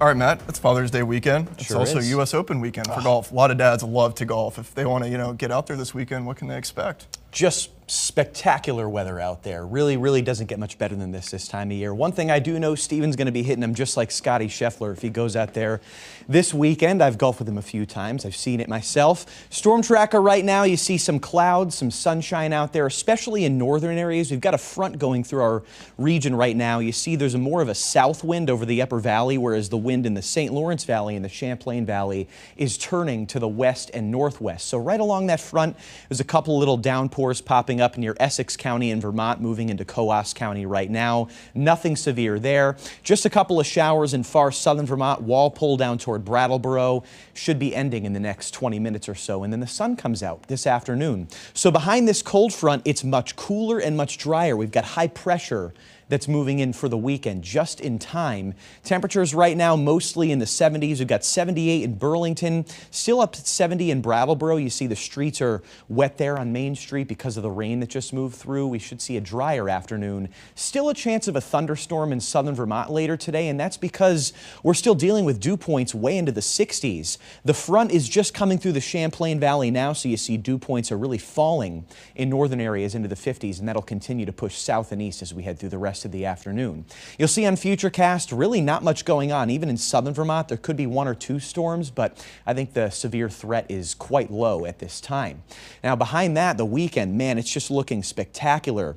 All right, Matt, it's Father's Day weekend. It's Sure also is. U.S. Open weekend for ah. golf. A lot of dads love to golf. If they want to, you know, get out there this weekend, what can they expect? Just spectacular weather out there. Really, really doesn't get much better than this this time of year. One thing I do know, Steven's going to be hitting him just like Scottie Scheffler if he goes out there this weekend. I've golfed with him a few times. I've seen it myself. Storm tracker right now, you see some clouds, some sunshine out there, especially in northern areas. We've got a front going through our region right now. You see there's a more of a south wind over the upper valley, whereas the wind in the St. Lawrence Valley and the Champlain Valley is turning to the west and northwest. So right along that front, there's a couple little downpours popping up near Essex County in Vermont, moving into Coos County right now. Nothing severe there. Just a couple of showers in far southern Vermont, Walpole down toward Brattleboro. Should be ending in the next 20 minutes or so. And then the sun comes out this afternoon. So behind this cold front, it's much cooler and much drier. We've got high pressure that's moving in for the weekend just in time. Temperatures right now mostly in the 70s. We've got 78 in Burlington, still up to 70 in Brattleboro. You see the streets are wet there on Main Street because of the rain that just moved through. We should see a drier afternoon. Still a chance of a thunderstorm in southern Vermont later today, and that's because we're still dealing with dew points way into the 60s. The front is just coming through the Champlain Valley now, so you see dew points are really falling in northern areas into the 50s, and that'll continue to push south and east as we head through the rest of the afternoon. You'll see on Futurecast really not much going on. Even in southern Vermont, there could be one or two storms, but I think the severe threat is quite low at this time. Now, behind that, the weekend, man, it's just looking spectacular.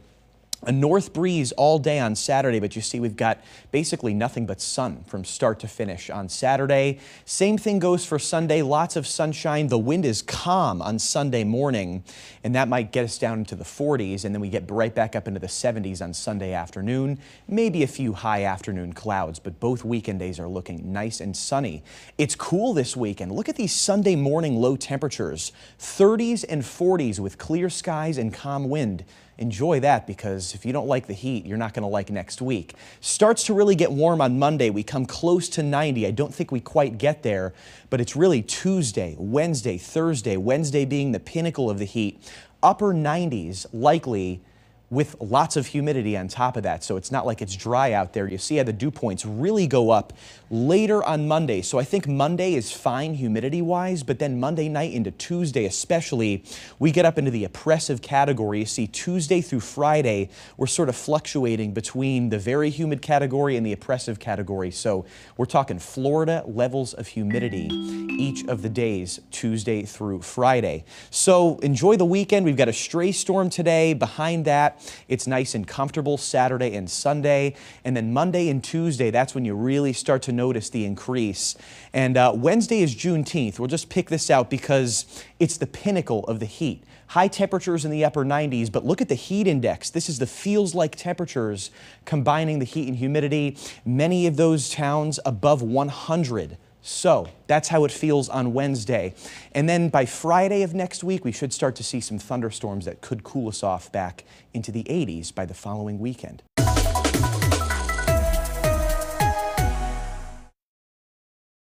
A north breeze all day on Saturday, but you see we've got basically nothing but sun from start to finish on Saturday. Same thing goes for Sunday, lots of sunshine. The wind is calm on Sunday morning, and that might get us down into the 40s, and then we get right back up into the 70s on Sunday afternoon. Maybe a few high afternoon clouds, but both weekend days are looking nice and sunny. It's cool this weekend. Look at these Sunday morning low temperatures 30s and 40s with clear skies and calm wind enjoy that because if you don't like the heat, you're not going to like next week. Starts to really get warm on Monday. We come close to 90. I don't think we quite get there, but it's really Tuesday, Wednesday, Thursday, Wednesday being the pinnacle of the heat. Upper 90s likely with lots of humidity on top of that. So it's not like it's dry out there. You see how the dew points really go up later on Monday. So I think Monday is fine humidity wise, but then Monday night into Tuesday especially, we get up into the oppressive category. You see Tuesday through Friday, we're sort of fluctuating between the very humid category and the oppressive category. So we're talking Florida levels of humidity each of the days, Tuesday through Friday. So enjoy the weekend. We've got a stray storm today. Behind that, it's nice and comfortable Saturday and Sunday. And then Monday and Tuesday, that's when you really start to notice the increase. And uh, Wednesday is Juneteenth. We'll just pick this out because it's the pinnacle of the heat. High temperatures in the upper 90s, but look at the heat index. This is the feels like temperatures combining the heat and humidity. Many of those towns above 100. So that's how it feels on Wednesday. And then by Friday of next week, we should start to see some thunderstorms that could cool us off back into the 80s by the following weekend.